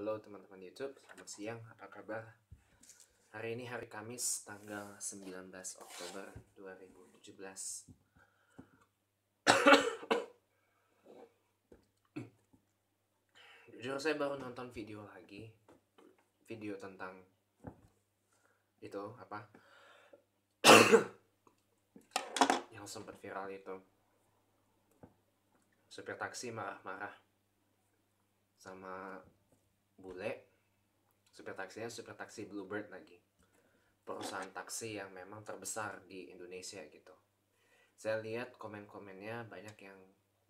Halo teman-teman YouTube, selamat siang, apa kabar? Hari ini hari Kamis, tanggal 19 Oktober 2017 Jujur saya baru nonton video lagi. Video tentang Itu, apa? Yang sempat viral itu. Supir taksi marah-marah Sama bule supir taksinya supir taksi Bluebird lagi. Perusahaan taksi yang memang terbesar di Indonesia gitu. Saya lihat komen-komennya banyak yang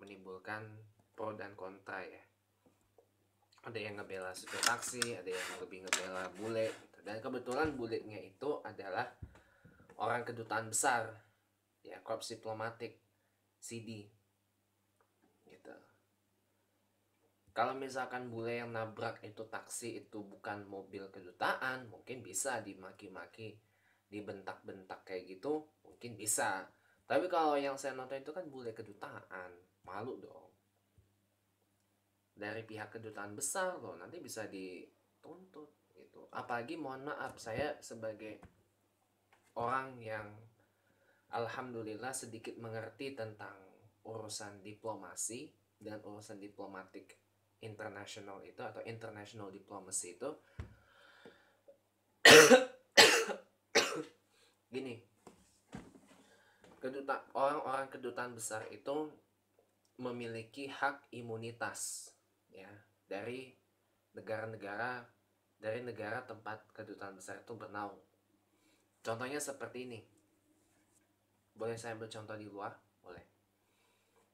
menimbulkan pro dan kontra ya. Ada yang ngebela supir taksi ada yang lebih ngebela bule gitu. dan kebetulan bulenya itu adalah orang kedutaan besar ya korps diplomatik CD kalau misalkan bule yang nabrak itu taksi itu bukan mobil kedutaan mungkin bisa dimaki-maki dibentak-bentak kayak gitu mungkin bisa. Tapi kalau yang saya nonton itu kan bule kedutaan malu dong. Dari pihak kedutaan besar loh nanti bisa dituntut gitu. Apalagi mohon maaf saya sebagai orang yang alhamdulillah sedikit mengerti tentang urusan diplomasi dan urusan diplomatik international itu atau international diplomacy itu gini kedutaan orang-orang kedutaan besar itu memiliki hak imunitas ya dari negara-negara dari negara tempat kedutaan besar itu bernaung. Contohnya seperti ini. Boleh saya ambil contoh di luar? Boleh.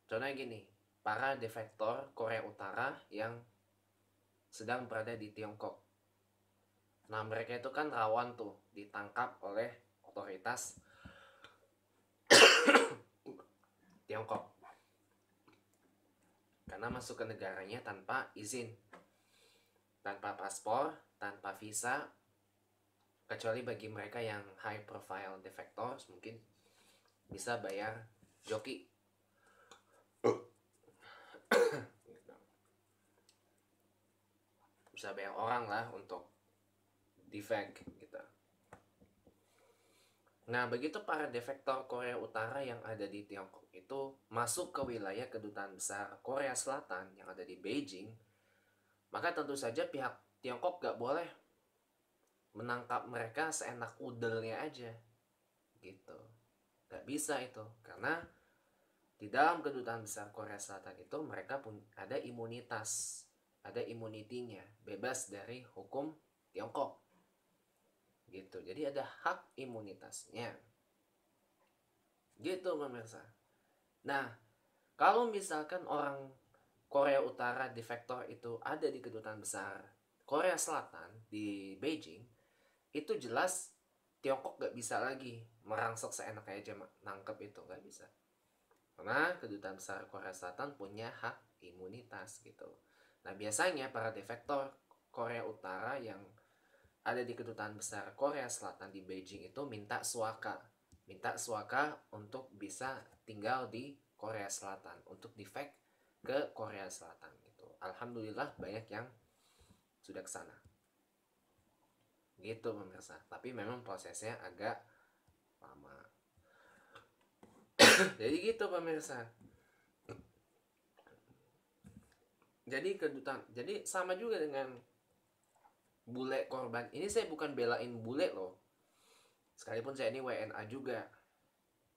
Contohnya gini, para defektor Korea Utara yang sedang berada di Tiongkok. Nah, mereka itu kan rawan tuh ditangkap oleh otoritas Tiongkok. Karena masuk ke negaranya tanpa izin. Tanpa paspor, tanpa visa, kecuali bagi mereka yang high profile defectors mungkin bisa bayar joki bisa banyak orang lah untuk defect gitu. Nah, begitu para defektor Korea Utara yang ada di Tiongkok itu masuk ke wilayah kedutaan besar Korea Selatan yang ada di Beijing, maka tentu saja pihak Tiongkok gak boleh menangkap mereka seenak udelnya aja. Gitu. Gak bisa itu. Karena di dalam kedutaan besar Korea Selatan itu mereka pun ada imunitas, ada imunitinya, bebas dari hukum Tiongkok. Gitu. Jadi ada hak imunitasnya. Gitu pemirsa. Nah, kalau misalkan orang Korea Utara defektor itu ada di kedutaan besar Korea Selatan di Beijing, itu jelas Tiongkok gak bisa lagi merangsek seenaknya aja nangkep itu, gak bisa. Karena kedutaan besar Korea Selatan punya hak imunitas gitu. Nah biasanya para defektor Korea Utara yang ada di kedutaan besar Korea Selatan di Beijing itu minta suaka. Minta suaka untuk bisa tinggal di Korea Selatan. Untuk defect ke Korea Selatan gitu. Alhamdulillah banyak yang sudah ke sana. Gitu pemirsa. Tapi memang prosesnya agak lama. Jadi gitu pemirsa. Jadi kedutaan jadi sama juga dengan bule korban. Ini saya bukan belain bule loh. Sekalipun saya ini WNA juga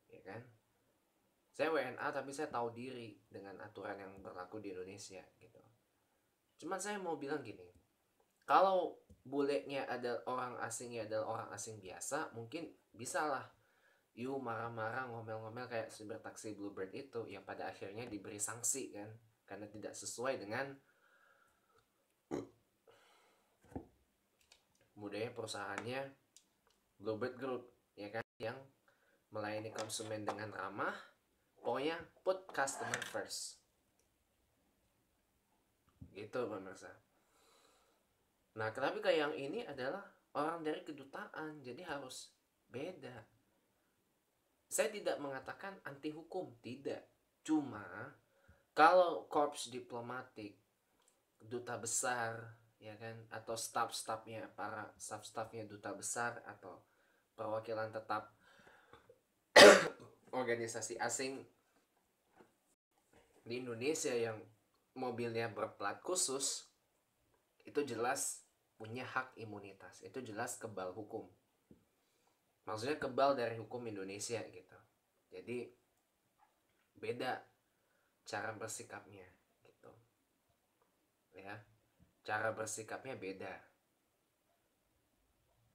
ya kan? Saya WNA tapi saya tahu diri dengan aturan yang berlaku di Indonesia gitu. Cuman saya mau bilang gini kalau bulenya ada orang asingnya adalah orang asing biasa mungkin bisalah you marah-marah ngomel-ngomel kayak supir taksi Bluebird itu yang pada akhirnya diberi sanksi kan? Karena tidak sesuai dengan budaya perusahaannya Bluebird Group ya kan? Yang melayani konsumen dengan ramah pokoknya put customer first. Gitu pemirsa. Nah tapi kayak yang ini adalah orang dari kedutaan jadi harus beda saya tidak mengatakan anti hukum, tidak. Cuma kalau korps diplomatik, duta besar ya kan atau staff-staffnya para staff-staffnya duta besar atau perwakilan tetap organisasi asing di Indonesia yang mobilnya berplat khusus itu jelas punya hak imunitas itu jelas kebal hukum maksudnya kebal dari hukum Indonesia gitu. Jadi beda cara bersikapnya gitu. Ya cara bersikapnya beda.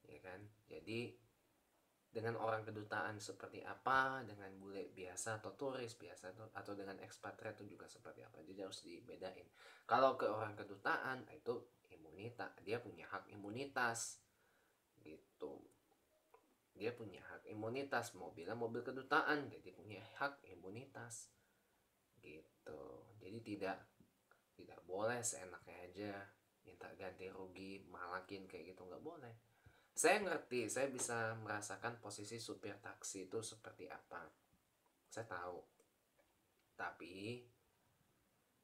Ya kan? Jadi dengan orang kedutaan seperti apa dengan bule biasa atau turis biasa atau dengan ekspatriat itu juga seperti apa jadi harus dibedain. Kalau ke orang kedutaan itu imunitas dia punya hak imunitas gitu dia punya hak imunitas mobilnya mobil kedutaan jadi punya hak imunitas. Gitu. Jadi tidak tidak boleh seenaknya aja minta ganti rugi malakin kayak gitu nggak boleh. Saya ngerti saya bisa merasakan posisi supir taksi itu seperti apa. Saya tahu. Tapi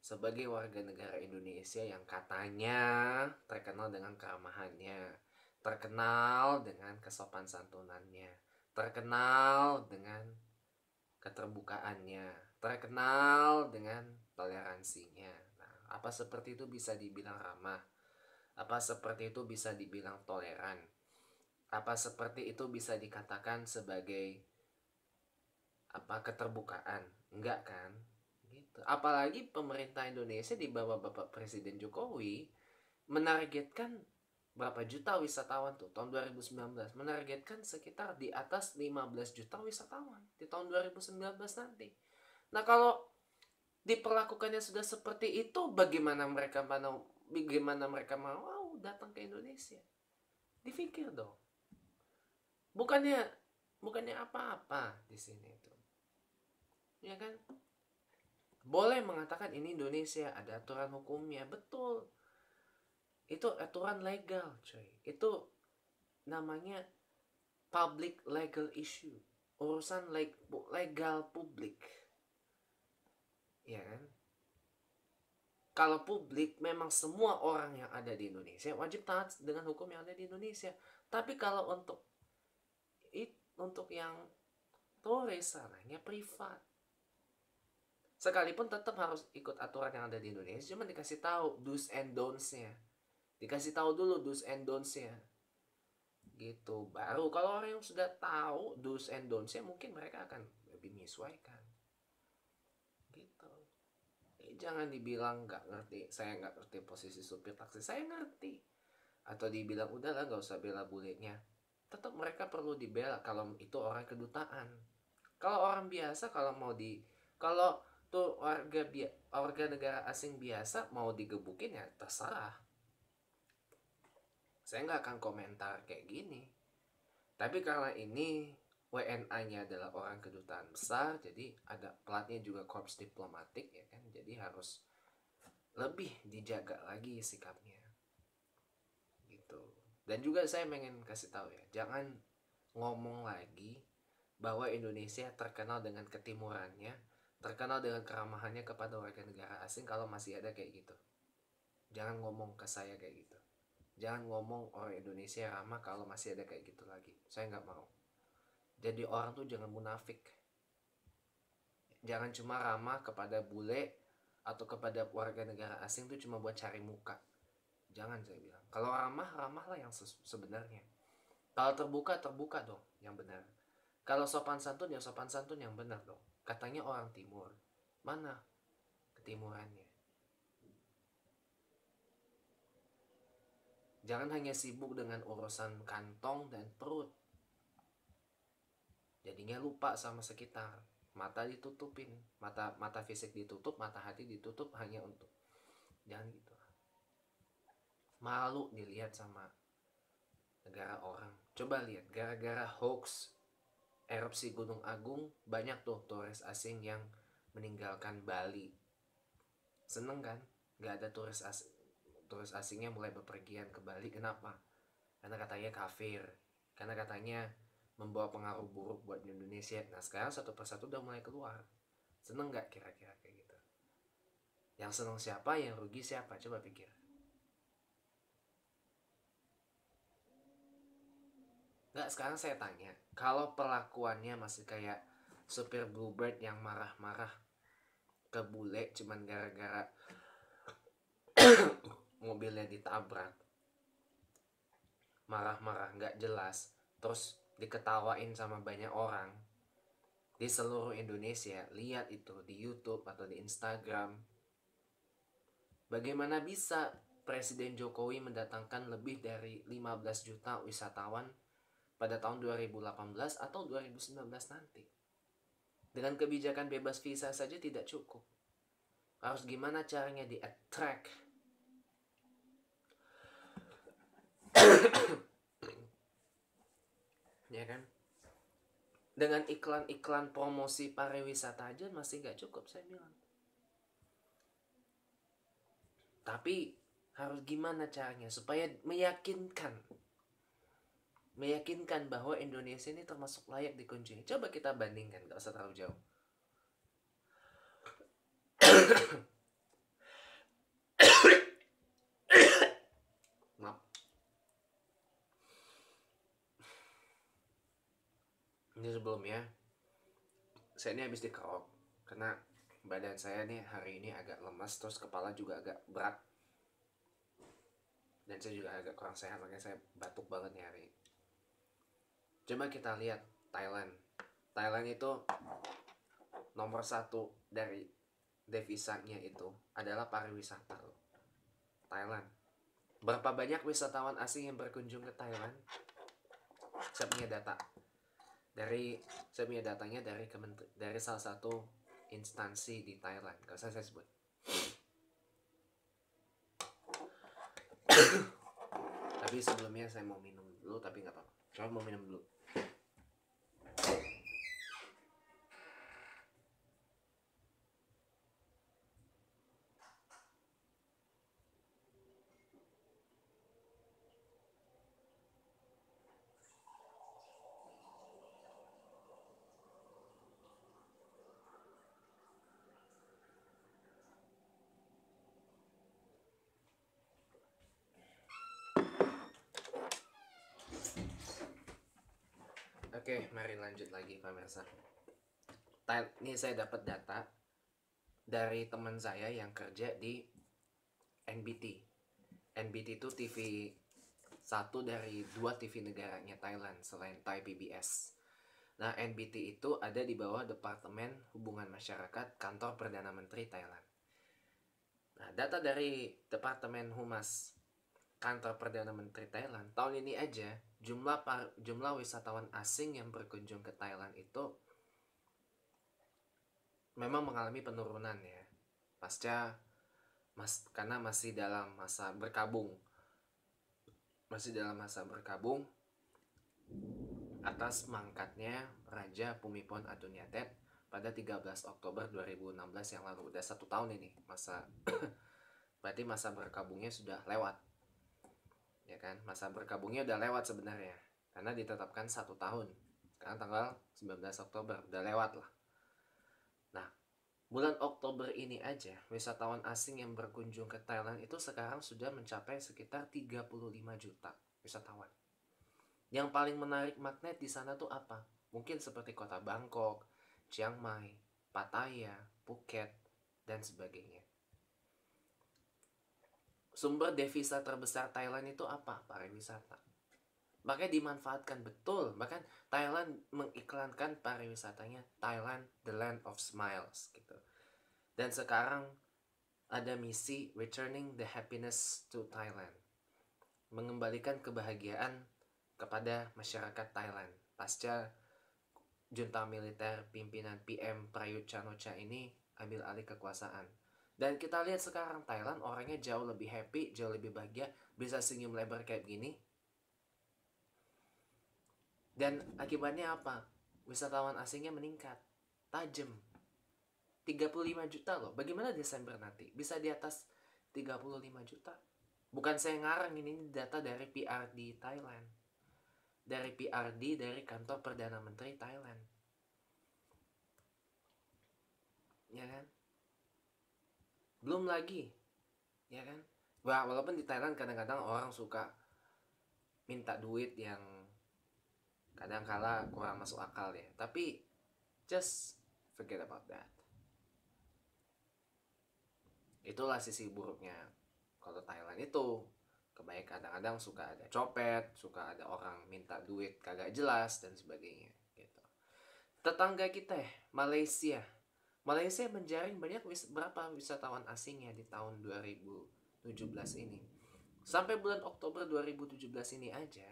sebagai warga negara Indonesia yang katanya terkenal dengan keramahannya terkenal dengan kesopan santunannya terkenal dengan keterbukaannya terkenal dengan toleransinya nah apa seperti itu bisa dibilang ramah apa seperti itu bisa dibilang toleran? Apa seperti itu bisa dikatakan sebagai apa keterbukaan? Enggak kan? Gitu. Apalagi pemerintah Indonesia di bawah Bapak Presiden Jokowi menargetkan berapa juta wisatawan tuh tahun 2019 menargetkan sekitar di atas 15 juta wisatawan di tahun 2019 nanti. Nah, kalau diperlakukannya sudah seperti itu bagaimana mereka mau bagaimana mereka mau? Datang ke Indonesia. Dipikir dong. Bukannya bukannya apa-apa di sini itu. Ya kan? Boleh mengatakan ini Indonesia ada aturan hukumnya betul itu aturan legal coy itu namanya public legal issue urusan legal publik ya kan kalau publik memang semua orang yang ada di Indonesia wajib taat dengan hukum yang ada di Indonesia. Tapi kalau untuk it, untuk yang turis sananya privat. Sekalipun tetap harus ikut aturan yang ada di Indonesia, cuma dikasih tahu do's and don'ts-nya. Dikasih tahu dulu do's and don'ts-nya. Gitu. Baru kalau orang yang sudah tahu do's and don'ts-nya mungkin mereka akan lebih menyesuaikan. Jangan dibilang nggak ngerti. Saya nggak ngerti posisi supir taksi. Saya ngerti. Atau dibilang udahlah nggak usah bela bulenya. Tetap mereka perlu dibela kalau itu orang kedutaan. Kalau orang biasa kalau mau di kalau tuh warga warga negara asing biasa mau digebukin ya terserah saya nggak akan komentar kayak gini tapi karena ini WNA-nya adalah orang kedutaan besar, jadi ada pelatnya juga korps diplomatik ya kan, jadi harus lebih dijaga lagi sikapnya, gitu. Dan juga saya pengen kasih tahu ya, jangan ngomong lagi bahwa Indonesia terkenal dengan ketimurannya, terkenal dengan keramahannya kepada warga negara asing kalau masih ada kayak gitu. Jangan ngomong ke saya kayak gitu. Jangan ngomong orang Indonesia ramah kalau masih ada kayak gitu lagi. Saya nggak mau. Jadi orang tuh jangan munafik. Jangan cuma ramah kepada bule atau kepada warga negara asing tuh cuma buat cari muka. Jangan saya bilang. Kalau ramah ramahlah yang sebenarnya. Kalau terbuka terbuka dong yang benar. Kalau sopan santun ya sopan santun yang benar dong. Katanya orang timur. Mana ketimurannya jangan hanya sibuk dengan urusan kantong dan perut. Jadinya lupa sama sekitar. Mata ditutupin. Mata mata fisik ditutup mata hati ditutup hanya untuk jangan gitu. Malu dilihat sama negara orang. Coba lihat gara-gara hoax erupsi Gunung Agung banyak tuh turis asing yang meninggalkan Bali. Seneng kan? Nggak ada turis asing terus asingnya mulai bepergian ke Bali. Kenapa? Karena katanya kafir. Karena katanya membawa pengaruh buruk buat Indonesia. Nah sekarang satu persatu udah mulai keluar. Seneng nggak kira-kira kayak gitu? Yang seneng siapa yang rugi siapa? Coba pikir. Nggak, sekarang saya tanya. Kalau perlakuannya masih kayak supir Bluebird yang marah-marah ke bule cuman gara-gara mobilnya ditabrak. Marah-marah nggak jelas. Terus diketawain sama banyak orang. Di seluruh Indonesia lihat itu di YouTube atau di Instagram. Bagaimana bisa Presiden Jokowi mendatangkan lebih dari 15 juta wisatawan pada tahun 2018 atau 2019 nanti? Dengan kebijakan bebas visa saja tidak cukup. Harus gimana caranya di attract ya kan? Dengan iklan-iklan promosi pariwisata aja masih nggak cukup saya bilang. Tapi harus gimana caranya supaya meyakinkan meyakinkan bahwa Indonesia ini termasuk layak dikunjungi. Coba kita bandingkan, gak usah terlalu jauh. Maaf. Sebelumnya, saya ini habis dikerok karena badan saya nih hari ini agak lemas terus kepala juga agak berat dan saya juga agak kurang sehat makanya saya batuk banget nih hari ini Coba kita lihat Thailand. Thailand itu nomor satu dari devisanya itu adalah pariwisata. Thailand. Berapa banyak wisatawan asing yang berkunjung ke Thailand? Saya punya data. Dari saya punya datanya dari kementeri, dari salah satu instansi di Thailand. Usah saya sebut. tapi sebelumnya saya mau minum dulu tapi nggak apa-apa. Coba mau minum dulu. Oke, mari lanjut lagi pemirsa. Ini saya dapat data dari teman saya yang kerja di NBT. NBT itu TV satu dari dua TV negaranya Thailand selain Thai PBS. Nah, NBT itu ada di bawah Departemen Hubungan Masyarakat Kantor Perdana Menteri Thailand. Nah, data dari Departemen Humas Kantor Perdana Menteri Thailand. Tahun ini aja jumlah par, jumlah wisatawan asing yang berkunjung ke Thailand itu memang mengalami penurunan ya. Pasca mas karena masih dalam masa berkabung. Masih dalam masa berkabung atas mangkatnya Raja Pumipon Aduniatet pada 13 Oktober 2016 yang lalu. Udah satu tahun ini masa berarti masa berkabungnya sudah lewat ya kan? Masa berkabungnya udah lewat sebenarnya. Karena ditetapkan satu tahun. Sekarang tanggal 19 Oktober udah lewat lah. Nah bulan Oktober ini aja wisatawan asing yang berkunjung ke Thailand itu sekarang sudah mencapai sekitar 35 juta wisatawan. Yang paling menarik magnet di sana tuh apa? Mungkin seperti kota Bangkok Chiang Mai Pattaya Phuket dan sebagainya sumber devisa terbesar Thailand itu apa? Pariwisata. Makanya dimanfaatkan betul. Bahkan Thailand mengiklankan pariwisatanya Thailand the land of smiles gitu. Dan sekarang ada misi returning the happiness to Thailand. Mengembalikan kebahagiaan kepada masyarakat Thailand pasca junta militer pimpinan PM Prayut chan ini ambil alih kekuasaan dan kita lihat sekarang Thailand orangnya jauh lebih happy, jauh lebih bahagia, bisa senyum lebar kayak gini. Dan akibatnya apa? Wisatawan asingnya meningkat, tajam. 35 juta loh. Bagaimana Desember nanti? Bisa di atas 35 juta. Bukan saya ngarang ini data dari PRD Thailand. Dari PRD dari kantor Perdana Menteri Thailand. Ya kan? Belum lagi ya kan? Walaupun di Thailand kadang-kadang orang suka minta duit yang kadang kala kurang masuk akal ya. Tapi just forget about that. Itulah sisi buruknya kalau Thailand itu. Kebaik kadang-kadang suka ada copet suka ada orang minta duit kagak jelas dan sebagainya gitu. Tetangga kita ya Malaysia Malaysia menjaring banyak wis berapa wisatawan asing ya di tahun 2017 ini sampai bulan Oktober 2017 ini aja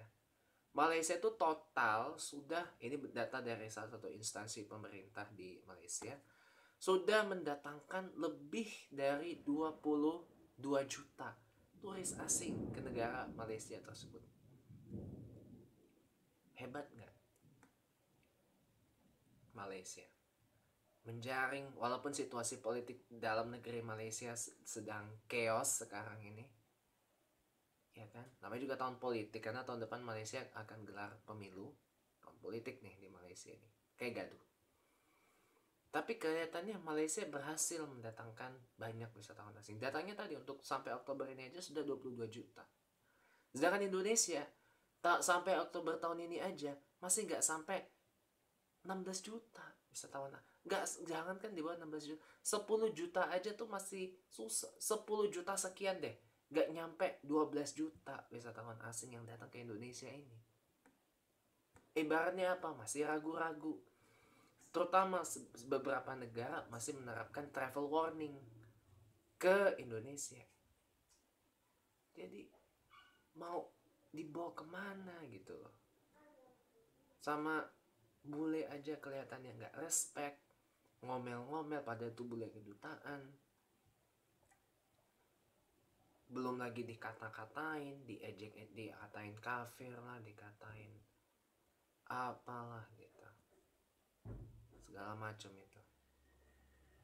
Malaysia itu total sudah ini data dari salah satu instansi pemerintah di Malaysia sudah mendatangkan lebih dari 22 juta turis asing ke negara Malaysia tersebut. Hebat nggak? Malaysia menjaring walaupun situasi politik dalam negeri Malaysia sedang chaos sekarang ini. Ya kan? Namanya juga tahun politik karena tahun depan Malaysia akan gelar pemilu. Tahun politik nih di Malaysia nih kayak gaduh tapi kelihatannya Malaysia berhasil mendatangkan banyak wisatawan asing. Datangnya tadi untuk sampai Oktober ini aja sudah 22 juta. Sedangkan Indonesia tak sampai Oktober tahun ini aja masih nggak sampai 16 juta wisatawan nggak jangan kan di bawah 16 juta 10 juta aja tuh masih susah 10 juta sekian deh gak nyampe 12 juta wisatawan asing yang datang ke Indonesia ini. Ibaratnya apa? Masih ragu-ragu. Terutama beberapa negara masih menerapkan travel warning ke Indonesia. Jadi mau dibawa ke mana gitu loh. Sama bule aja kelihatannya nggak respect, ngomel-ngomel pada tuh bule kedutaan. Belum lagi dikata-katain diejek dikatain kafir lah dikatain apalah gitu. Segala macam itu.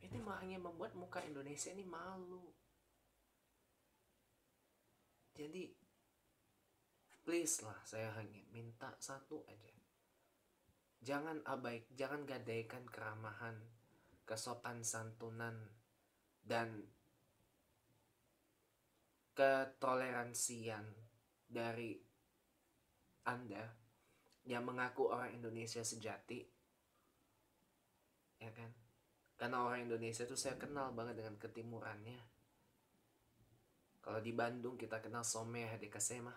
Ini hanya membuat muka Indonesia ini malu. Jadi please lah saya hanya minta satu aja. Jangan abaik jangan gadaikan keramahan kesopan santunan dan ketoleransian dari Anda yang mengaku orang Indonesia sejati ya kan? Karena orang Indonesia itu saya kenal banget dengan ketimurannya. Kalau di Bandung kita kenal Someh di Kasema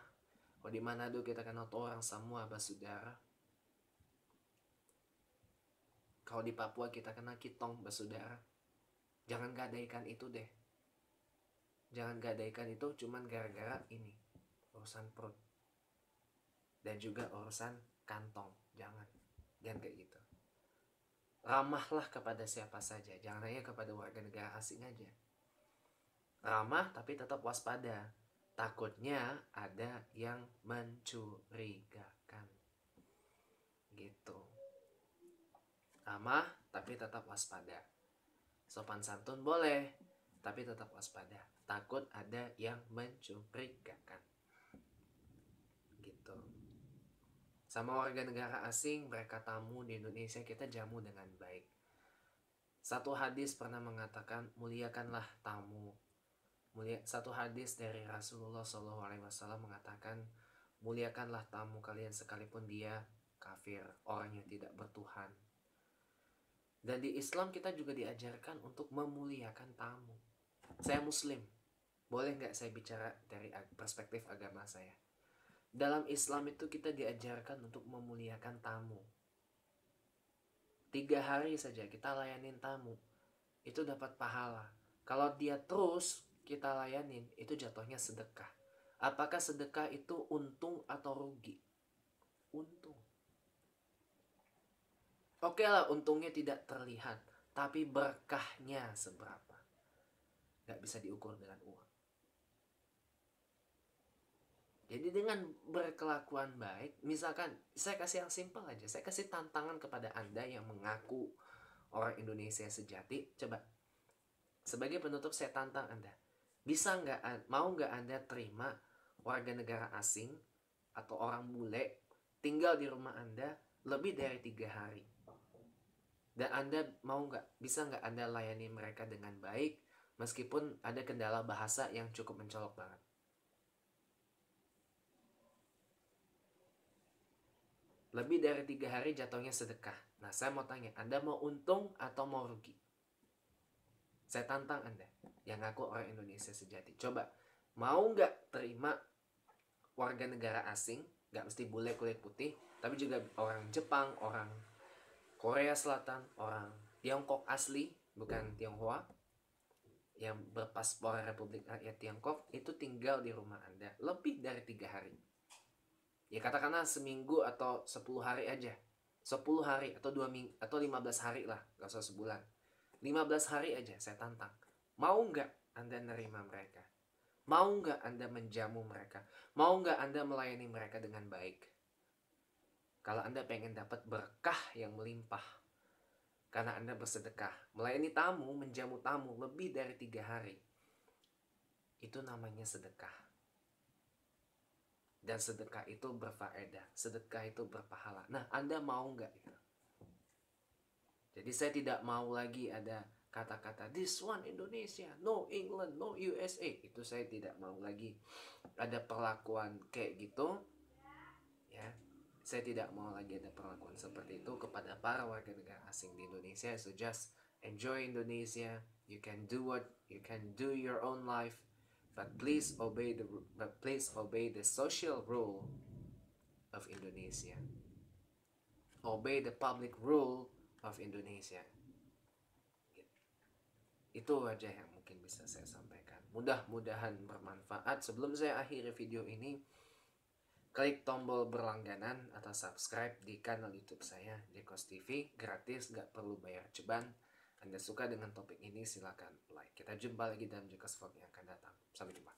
kalau di Manado kita kenal orang semua basudara kalau di Papua kita kenal Kitong basudara jangan gadaikan itu deh. Jangan gadaikan itu cuman gara-gara ini urusan perut. Dan juga urusan kantong. Jangan. Jangan kayak gitu. Ramahlah kepada siapa saja. Jangan hanya kepada warga negara asing aja. Ramah tapi tetap waspada. Takutnya ada yang mencurigakan. Gitu ramah tapi tetap waspada. Sopan santun boleh tapi tetap waspada. Takut ada yang mencurigakan. Gitu. Sama warga negara asing mereka tamu di Indonesia kita jamu dengan baik. Satu hadis pernah mengatakan muliakanlah tamu. Mulia satu hadis dari Rasulullah SAW mengatakan muliakanlah tamu kalian sekalipun dia kafir orang yang tidak bertuhan dan di Islam kita juga diajarkan untuk memuliakan tamu saya muslim boleh nggak saya bicara dari perspektif agama saya? Dalam Islam itu kita diajarkan untuk memuliakan tamu. Tiga hari saja kita layanin tamu, itu dapat pahala. Kalau dia terus kita layanin, itu jatuhnya sedekah. Apakah sedekah itu untung atau rugi? Untung. Oke lah, untungnya tidak terlihat, tapi berkahnya seberapa? Gak bisa diukur dengan uang. Jadi dengan berkelakuan baik, misalkan saya kasih yang simpel aja, saya kasih tantangan kepada Anda yang mengaku orang Indonesia sejati, coba sebagai penutup saya tantang Anda, bisa nggak, mau nggak Anda terima warga negara asing atau orang bule tinggal di rumah Anda lebih dari tiga hari, dan Anda mau nggak, bisa nggak Anda layani mereka dengan baik, meskipun ada kendala bahasa yang cukup mencolok banget. lebih dari tiga hari jatuhnya sedekah. Nah, saya mau tanya, Anda mau untung atau mau rugi? Saya tantang Anda yang ngaku orang Indonesia sejati. Coba, mau nggak terima warga negara asing, nggak mesti bule kulit putih, tapi juga orang Jepang, orang Korea Selatan, orang Tiongkok asli, bukan Tionghoa, yang berpaspor Republik Rakyat Tiongkok itu tinggal di rumah Anda lebih dari tiga hari. Ya katakanlah seminggu atau sepuluh hari aja. sepuluh hari atau dua minggu atau lima belas hari lah, gak usah sebulan. lima belas hari aja saya tantang. Mau nggak Anda nerima mereka? Mau nggak Anda menjamu mereka? Mau nggak Anda melayani mereka dengan baik? Kalau Anda pengen dapat berkah yang melimpah, karena Anda bersedekah, melayani tamu, menjamu tamu lebih dari tiga hari. Itu namanya sedekah. Dan sedekah itu berfaedah, sedekah itu berpahala. Nah, Anda mau nggak? Jadi saya tidak mau lagi ada kata-kata this one Indonesia, no England, no USA. Itu saya tidak mau lagi ada perlakuan kayak gitu. Ya, saya tidak mau lagi ada perlakuan seperti itu kepada para warga negara asing di Indonesia. So just enjoy Indonesia. You can do what you can do your own life, but please obey the but please obey the social rule of Indonesia. Obey the public rule of Indonesia. Itu aja yang mungkin bisa saya sampaikan. Mudah-mudahan bermanfaat. Sebelum saya akhiri video ini, klik tombol berlangganan atau subscribe di kanal YouTube saya Jekos TV gratis nggak perlu bayar ceban. Anda suka dengan topik ini silakan like. Kita jumpa lagi dalam Jekos Vlog yang akan datang. Sampai jumpa